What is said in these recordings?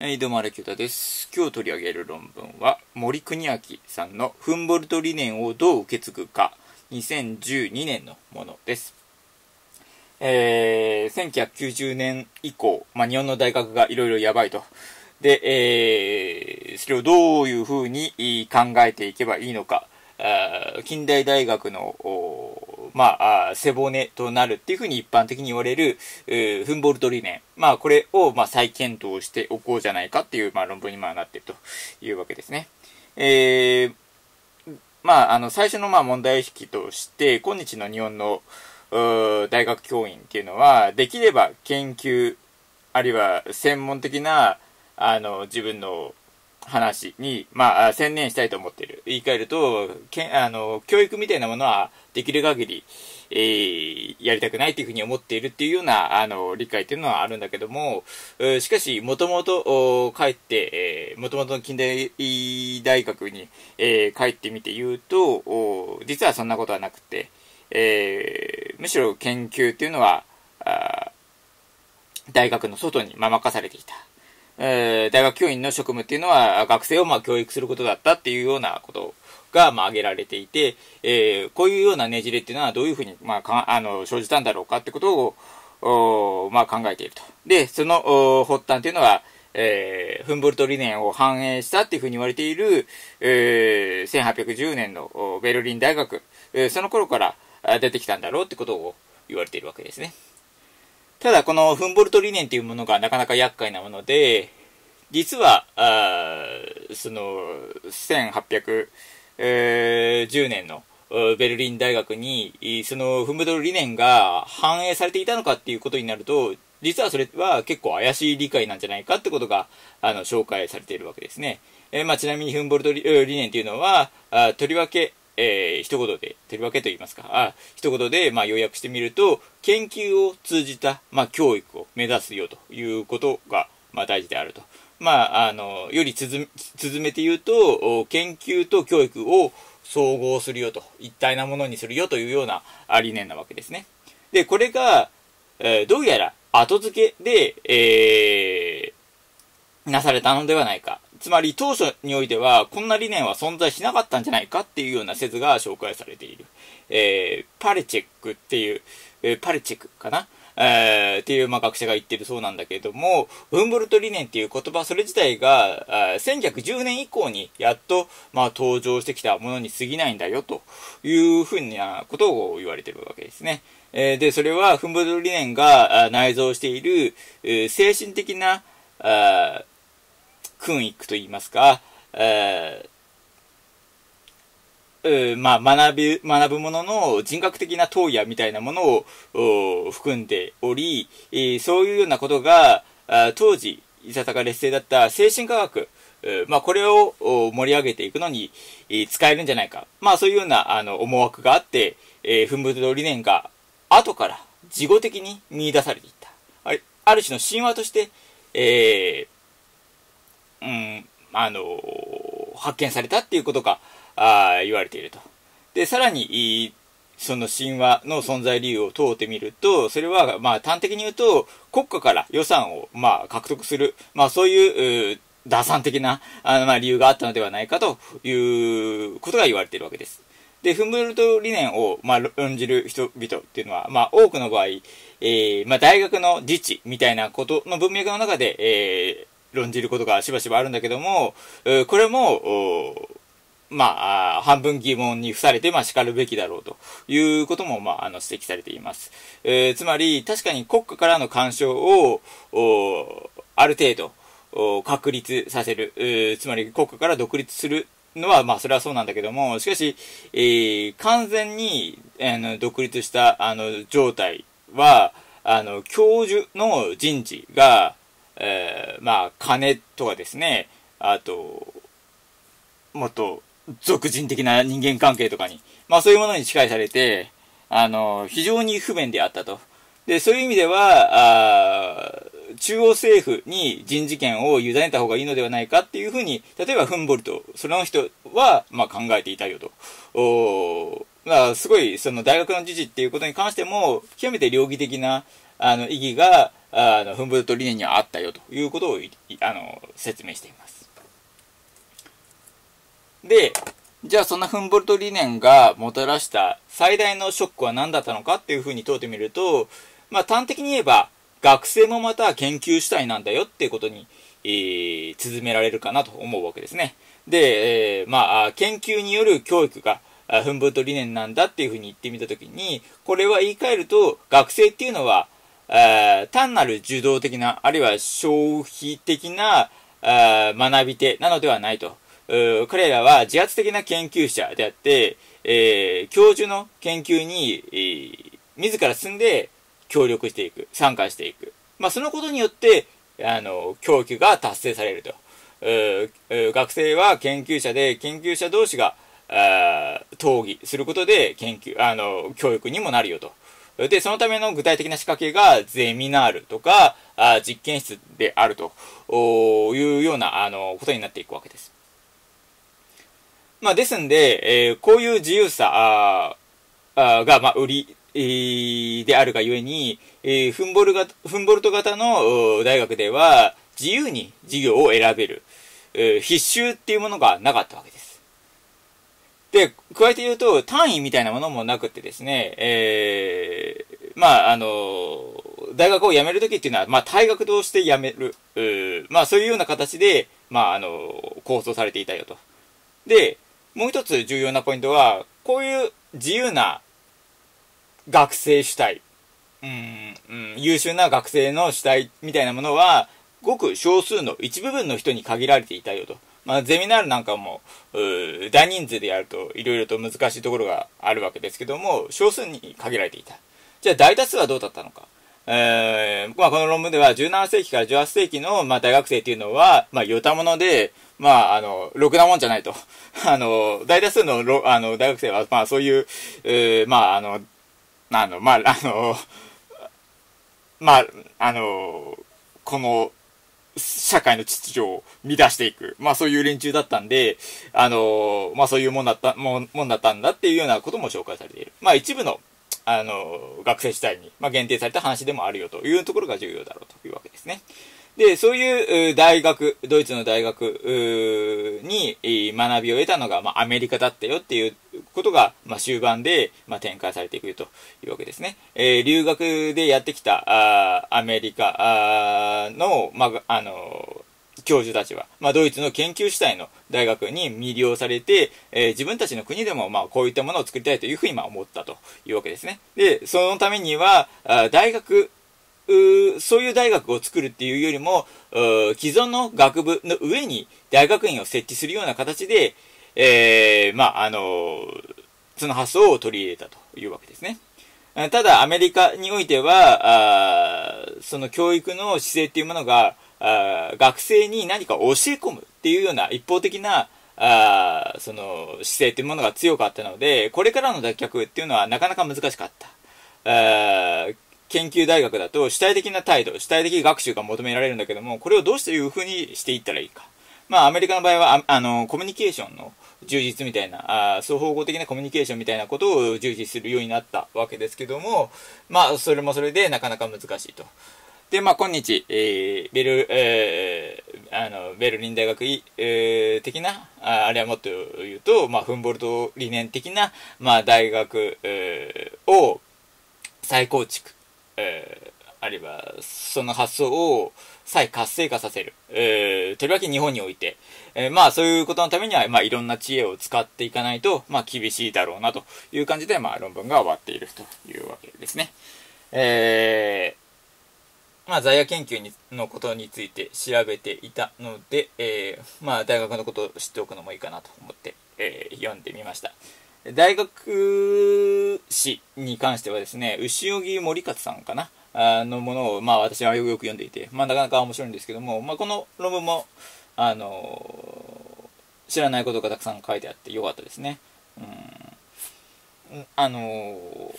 はい、どうも、荒木太です。今日取り上げる論文は、森邦明さんのフンボルト理念をどう受け継ぐか、2012年のものです。えー、1990年以降、まあ、日本の大学がいろいろやばいと。で、えー、それをどういうふうに考えていけばいいのか、近代大学の、まあ、背骨となるっていうふうに一般的に言われる、フンボルト理念。まあ、これを、まあ、再検討しておこうじゃないかっていう、まあ、論文にまあなってるというわけですね。えー、まあ、あの、最初のまあ問題意識として、今日の日本の大学教員っていうのは、できれば研究、あるいは専門的な、あの、自分の話に、まあ、専念したいと思っている。言い換えると、けあの、教育みたいなものはできる限り、えー、やりたくないというふうに思っているっていうような、あの、理解っていうのはあるんだけども、しかし、もともと帰って、えー、もともとの近代大学に、えー、帰ってみて言うと、実はそんなことはなくて、えー、むしろ研究っていうのは、大学の外にま任されていた。えー、大学教員の職務っていうのは学生をまあ教育することだったっていうようなことがまあ挙げられていて、えー、こういうようなねじれっていうのはどういうふうにまあかあの生じたんだろうかってことをおまあ考えていると。で、その発端っていうのは、えー、フンボルト理念を反映したっていうふうに言われている、えー、1810年のベルリン大学、えー、その頃から出てきたんだろうってことを言われているわけですね。ただ、このフンボルト理念というものがなかなか厄介なもので、実は、あその、1810年のベルリン大学に、そのフンボルト理念が反映されていたのかっていうことになると、実はそれは結構怪しい理解なんじゃないかってことが、あの、紹介されているわけですね。えー、まあ、ちなみにフンボルト理念というのは、あとりわけ、えー、一言で、とりわけと言いますか、あ一言で、まあ、要約してみると、研究を通じた、まあ、教育を目指すよということが、まあ、大事であると。まあ、あの、より続めて言うと、研究と教育を総合するよと、一体なものにするよというような理念なわけですね。で、これが、えー、どうやら後付けで、えー、なされたのではないか。つまり当初においては、こんな理念は存在しなかったんじゃないかっていうような説が紹介されている。えー、パレチェックっていう、えー、パレチェックかな？えー、っていう、まあ、学者が言ってるそうなんだけれども、ウンボルト理念っていう言葉、それ自体が、1910年以降にやっと、まあ、登場してきたものに過ぎないんだよ、というふうなことを言われてるわけですね。えー、で、それは、フンボルト理念が内蔵している、えー、精神的な、あ訓育といいますか、えー、まあ、学ぶ、学ぶものの人格的な投野みたいなものを含んでおり、えー、そういうようなことが、当時、いささか劣勢だった精神科学、まあ、これを盛り上げていくのに使えるんじゃないか。まあ、そういうようなあの思惑があって、えー、フンブド理念が後から事後的に見出されていった。ある種の神話として、えー、うん、あの、発見されたっていうことが、あ言われていると。で、さらに、その神話の存在理由を問うてみると、それは、まあ、端的に言うと、国家から予算を、まあ、獲得する、まあ、そういう、打算的な、あの、まあ、理由があったのではないかということが言われているわけです。で、フンブルト理念を、まあ、論じる人々っていうのは、まあ、多くの場合、えー、まあ、大学の自治みたいなことの文脈の中で、えー、論じることがしばしばあるんだけども、これも、まあ、半分疑問に付されて、まあ、叱るべきだろうということも、まあ、あの、指摘されています。えー、つまり、確かに国家からの干渉を、ある程度、確立させる、つまり国家から独立するのは、まあ、それはそうなんだけども、しかし、えー、完全に、あの、独立した、あの、状態は、あの、教授の人事が、えー、まあ、金とかですね、あと、もっと、俗人的な人間関係とかに、まあそういうものに近いされて、あの、非常に不便であったと。で、そういう意味では、あ中央政府に人事権を委ねた方がいいのではないかっていうふうに、例えばフンボルト、その人は、まあ考えていたよと。おまあ、すごい、その大学の自治っていうことに関しても、極めて両義的な、あの、意義が、あの、フンボルト理念にはあったよということを、あの、説明しています。で、じゃあそんなフンボルト理念がもたらした最大のショックは何だったのかっていうふうに問うてみると、まあ端的に言えば、学生もまた研究主体なんだよっていうことに、えー、綴められるかなと思うわけですね。で、えー、まあ、研究による教育が、フンボルト理念なんだっていうふうに言ってみたときに、これは言い換えると、学生っていうのは、単なる受動的な、あるいは消費的な学び手なのではないと。彼らは自発的な研究者であって、えー、教授の研究に、えー、自ら進んで協力していく、参加していく。まあ、そのことによって、あの、教育が達成されると。学生は研究者で、研究者同士が、討議することで研究、あの、教育にもなるよと。で、そのための具体的な仕掛けがゼミナールとか、あ実験室であるというような、あの、ことになっていくわけです。まあ、ですんで、えー、こういう自由さああが、まあ、売り、えー、であるがゆえに、えー、フンボルがフンボルト型の大学では、自由に授業を選べる、えー、必修っていうものがなかったわけです。で、加えて言うと、単位みたいなものもなくてですね、えー、まあ、あの、大学を辞めるときっていうのは、まあ、退学として辞める、うまあ、そういうような形で、まあ、あの、構想されていたよと。で、もう一つ重要なポイントは、こういう自由な学生主体、うん、うん、優秀な学生の主体みたいなものは、ごく少数の一部分の人に限られていたよと。まあ、ゼミナールなんかも、大人数でやるといろいろと難しいところがあるわけですけども、少数に限られていた。じゃあ大多数はどうだったのか。えー、まあ、この論文では17世紀から18世紀の、まあ、大学生っていうのは、まあ、よたもので、まあ、あの、ろくなもんじゃないと。あの、大多数の、あの、大学生は、まあ、そういう、えー、まあ、あの、あの、まあ、あの、まあ、あの、この、社会の秩序を乱していく。まあそういう連中だったんで、あの、まあそういうもんだった、もん、もんだったんだっていうようなことも紹介されている。まあ一部の、あの、学生時代に、まあ、限定された話でもあるよというところが重要だろうというわけですね。で、そういう大学、ドイツの大学に学びを得たのが、まあ、アメリカだったよっていうことが、まあ、終盤で、まあ、展開されていくというわけですね。えー、留学でやってきたあアメリカの、まあ、あの教授たちは、まあ、ドイツの研究主体の大学に魅了されて、えー、自分たちの国でも、まあ、こういったものを作りたいというふうに、まあ、思ったというわけですね。で、そのためには、あ大学そういう大学を作るっていうよりも、既存の学部の上に大学院を設置するような形で、えー、まあ、あの、その発想を取り入れたというわけですね。ただ、アメリカにおいては、あその教育の姿勢っていうものが、あ学生に何か教え込むっていうような一方的なあその姿勢っていうものが強かったので、これからの脱却っていうのはなかなか難しかった。あ研究大学だと主体的な態度、主体的学習が求められるんだけども、これをどうしていう風にしていったらいいか。まあ、アメリカの場合は、ああの、コミュニケーションの充実みたいな、あ双方向的なコミュニケーションみたいなことを重視するようになったわけですけども、まあ、それもそれでなかなか難しいと。で、まあ、今日、えー、ベル、えー、あの、ベルリン大学、えー、的な、ああれはもっと言うと、まあ、フンボルト理念的な、まあ、大学、えー、を再構築えー、あるいはその発想を再活性化させる、えー、とりわけ日本において、えー、まあそういうことのためには、まあいろんな知恵を使っていかないと、まあ厳しいだろうなという感じで、まあ論文が終わっているというわけですね。えー、まあ在野研究にのことについて調べていたので、えー、まあ大学のことを知っておくのもいいかなと思って、えー、読んでみました。大学史に関してはですね、牛荻森勝さんかな？あのものを、まあ私はよく読んでいて、まあなかなか面白いんですけども、まあこの論文も、あの知らないことがたくさん書いてあってよかったですね。うん、あの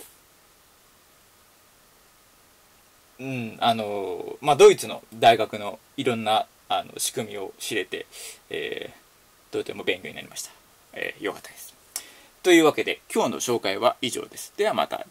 うん、あのまあドイツの大学のいろんなあの仕組みを知れて、えー、とても勉強になりました。えー、よかったです。というわけで、今日の紹介は以上です。ではまた。